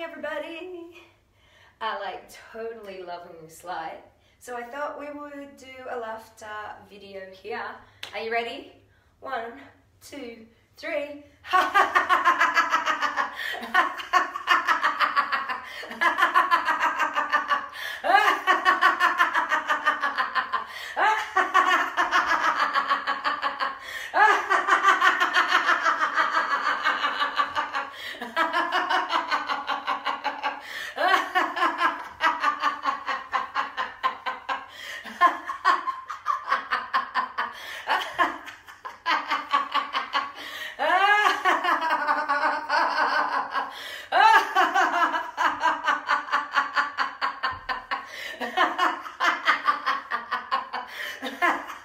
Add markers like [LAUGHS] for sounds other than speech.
morning, everybody. I like totally loving this light. So I thought we would do a laughter video here. Are you ready? One, two, three. [LAUGHS] Ha ha ha!